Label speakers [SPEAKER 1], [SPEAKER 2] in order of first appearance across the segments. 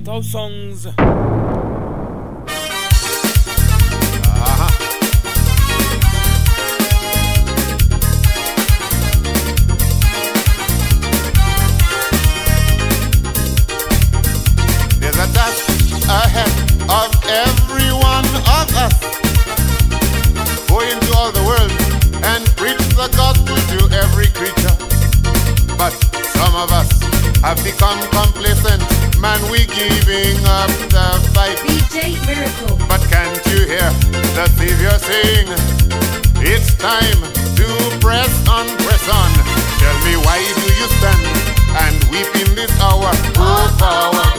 [SPEAKER 1] Lighthouse
[SPEAKER 2] sounds. Ahead of every one of us. Go into all the world and preach the gospel to every creature. But some of us have become complacent. Man, we giving up the fight.
[SPEAKER 3] DJ Miracle.
[SPEAKER 2] But can't you hear the Savior saying, It's time to press on, press on. Tell me why do you stand and weep in this hour? Go forward.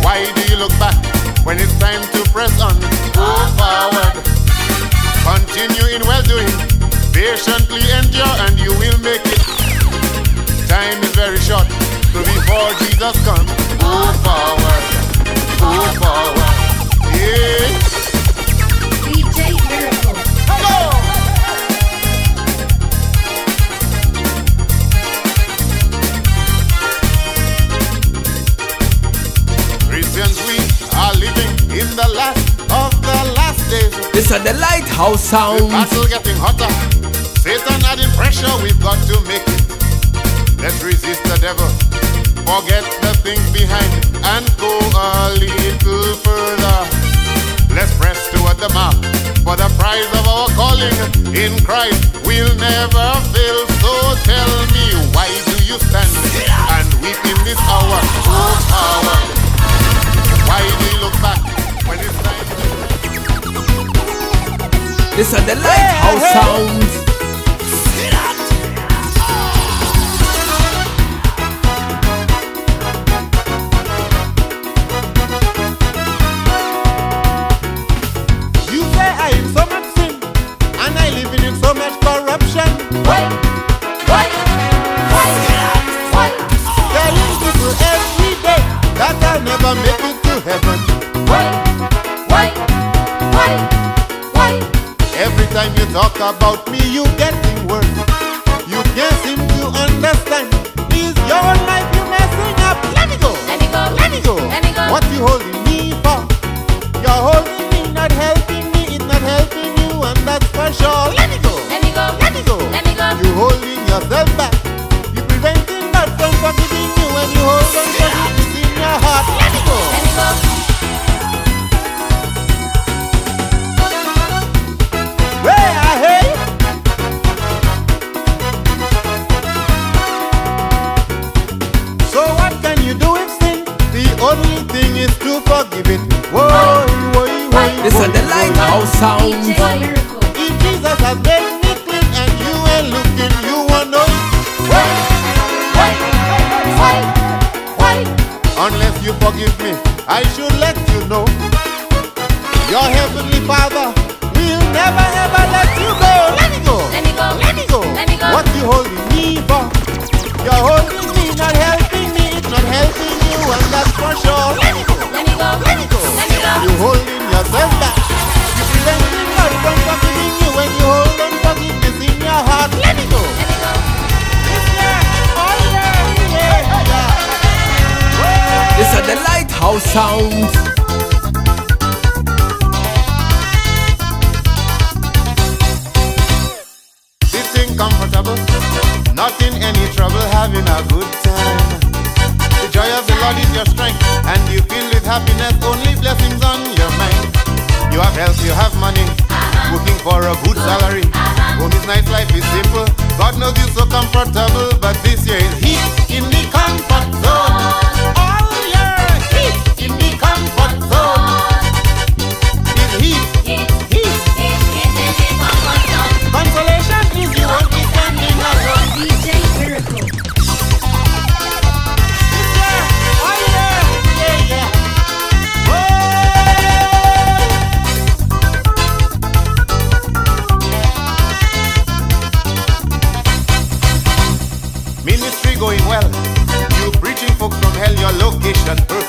[SPEAKER 2] Why do you look back when it's time to press on? Go forward. Continue in well doing. Patiently endure and you will make it. Time is very short. So before Jesus comes, days.
[SPEAKER 1] The Lighthouse
[SPEAKER 2] The
[SPEAKER 1] sound.
[SPEAKER 2] battle getting hotter. Satan adding pressure, we've got to make it. Let's resist the devil. Forget the things behind and go a little further. Let's press toward the mark for the prize of our calling in Christ. We'll never fail. So This
[SPEAKER 1] is the Lighthouse sound.
[SPEAKER 2] Talk about me, you getting worse. You can't seem to understand. Is your life you messing up? Let me go.
[SPEAKER 3] Let me go.
[SPEAKER 2] Let me go.
[SPEAKER 3] Let me go.
[SPEAKER 2] What you holding me for? You're holding me, not helping me. It's not helping you, and that's for sure. Let me go.
[SPEAKER 3] Let me go.
[SPEAKER 2] Let me go.
[SPEAKER 3] Let me go.
[SPEAKER 2] You holding yourself back. Forgive me, I should let you know. Your heavenly Father will never ever let you go. Let me go.
[SPEAKER 3] Let me go.
[SPEAKER 2] Let me go.
[SPEAKER 3] Let me go.
[SPEAKER 2] What you holding me for? You're holding your strength, and you feel with happiness, only blessings on your mind. You have health, you have money, working for a good salary. Home is nice, life is simple. God knows you so comfortable, but this year is heat in the comfort zone. Your location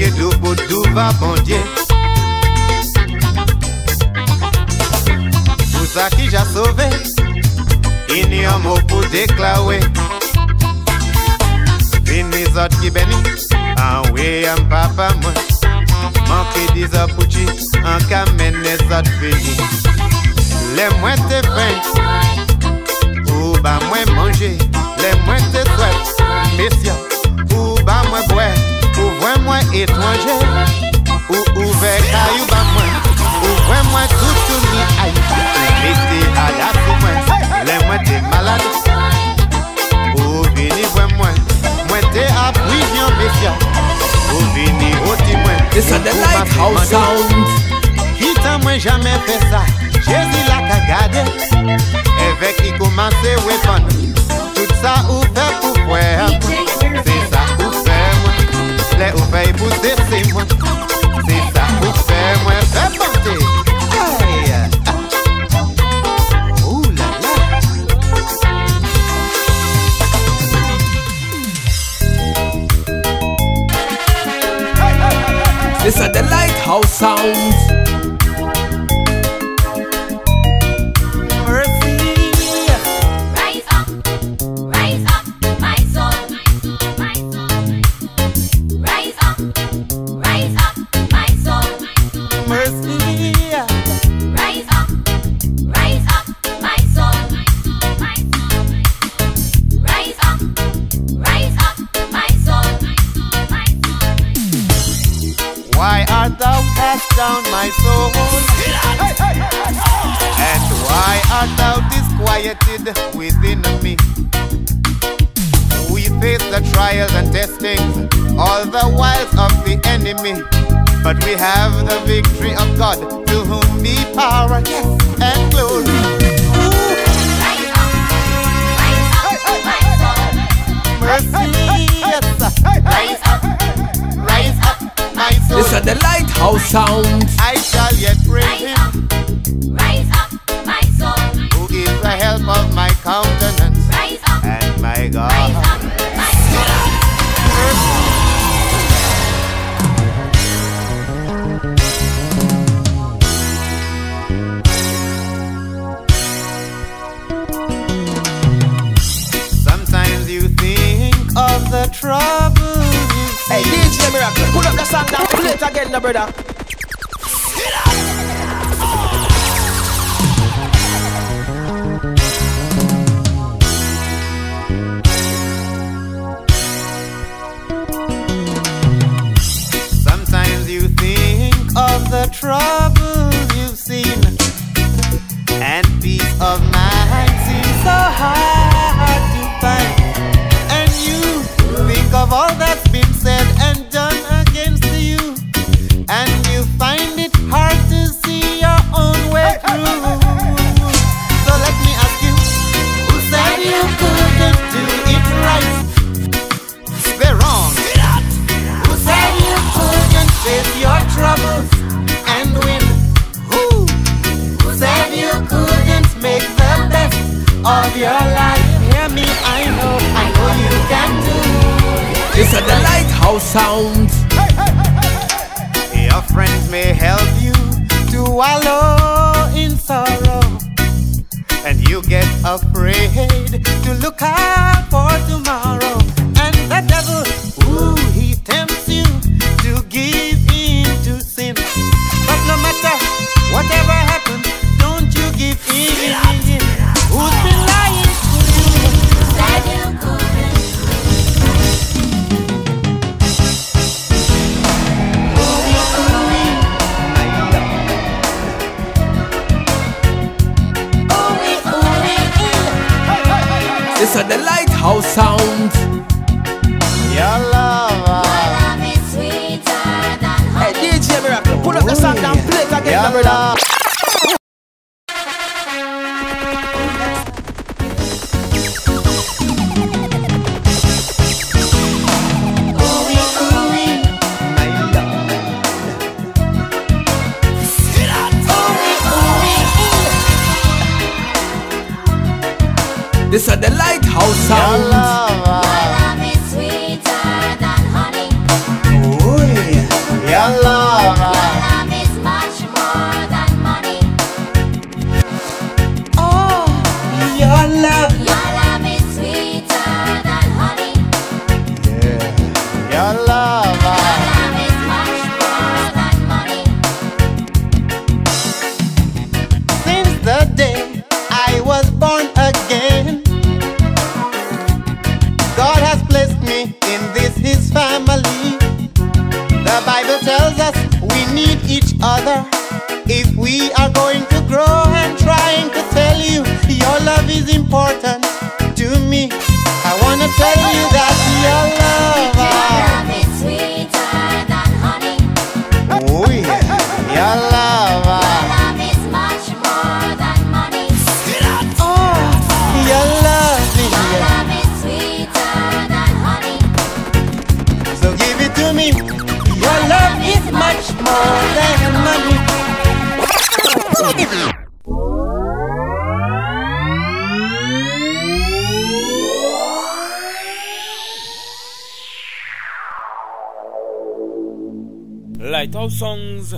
[SPEAKER 2] Tout va bondir. Pour ça qui j'ai sauvé, il n'y a pas de déclaré. Venez, les autres qui bénissent. Ah oui, en papa, moi. Manquez, dis-en, pour tu. En cas, mène les autres bénis. Les moins de faim. ou pas moins manger. Les moins de soif. Messieurs, pour pas bah moins boire. etranje Ou ouve kayou ba mwen Ouve mwen toutou mi ay Ou mette ala pou mwen Le mwen te malade. Ou vini vwe mwen Mwen te apri yon mesya Ou vini oti
[SPEAKER 1] mwen Ou ma fi mande
[SPEAKER 2] Kitan mwen jame fe sa Jezi la ka gade Evek i komanse wepan Tout sa ouve Les ou fait pour c'est moi. C'est ça ou fait moi. Fais monter. Hey. Ah. Ouh là là.
[SPEAKER 1] This is the lighthouse sound.
[SPEAKER 2] Down, my soul? And why art thou disquieted within me? We face the trials and testings, all the wiles of the enemy. But we have the victory of God, to whom be power yes, and glory.
[SPEAKER 3] My soul.
[SPEAKER 1] This is the lighthouse sound.
[SPEAKER 2] I shall yet praise
[SPEAKER 3] rise
[SPEAKER 2] him.
[SPEAKER 3] up, rise up, my soul.
[SPEAKER 2] who is the help of my countenance
[SPEAKER 3] Rise up,
[SPEAKER 2] and my
[SPEAKER 3] rise
[SPEAKER 2] God.
[SPEAKER 3] up, my soul.
[SPEAKER 2] Sometimes you think of the trouble
[SPEAKER 4] Miracle, pull up the song down, play it again, no brother.
[SPEAKER 1] Lighthouse sound.
[SPEAKER 2] Your friends may help you to wallow in sorrow. And you get afraid to look out for tomorrow.
[SPEAKER 3] Florida.
[SPEAKER 1] This are the lighthouse sounds.
[SPEAKER 2] your love.
[SPEAKER 5] me. Your love is
[SPEAKER 3] much more than money.
[SPEAKER 6] Lighthouse Sounds